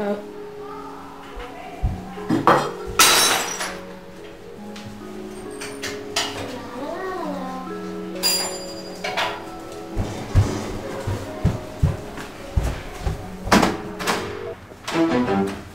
Käy. Se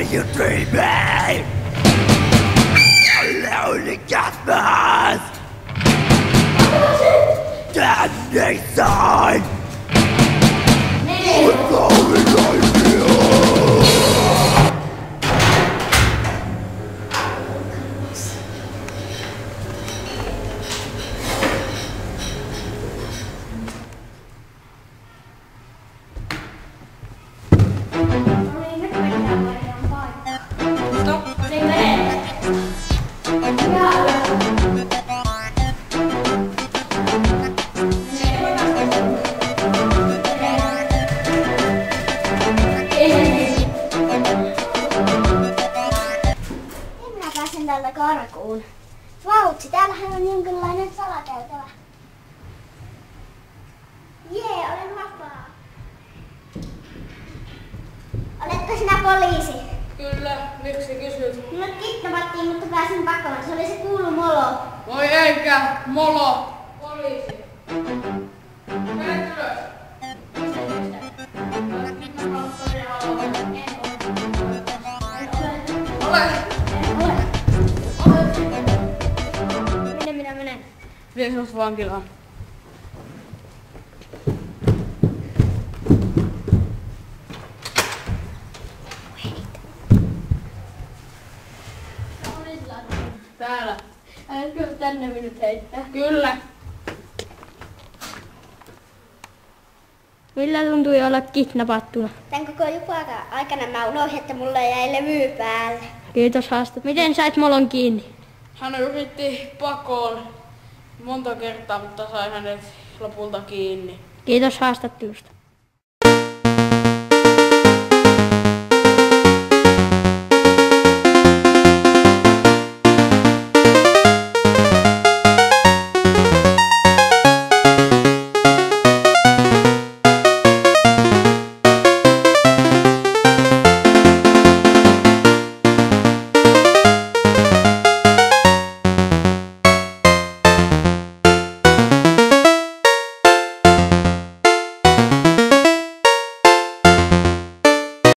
you treat me? again. Karkuun. Vautsi, täällähän on jonkinlainen salakäytävä. Jee, olen vapaa. Oletko sinä poliisi? Kyllä, miksi kysyt? Minut kidnappattiin, mutta pääsin pakoon. Se oli se kuulu molo. Voi eikä, molo. Poliisi. Kädet ylös. Ole. Vie sinut vankilaan. Täällä. Äitkö tänne minut heittää? Kyllä. Millä tuntui olla kidnapattuna? Tän koko jutun aikana mä unohdin, että mulla jäi levy päälle. Kiitos haastat. Miten sait molon kiinni? Hän yritti pakoon monta kertaa, mutta sai hänet lopulta kiinni. Kiitos haastattelusta.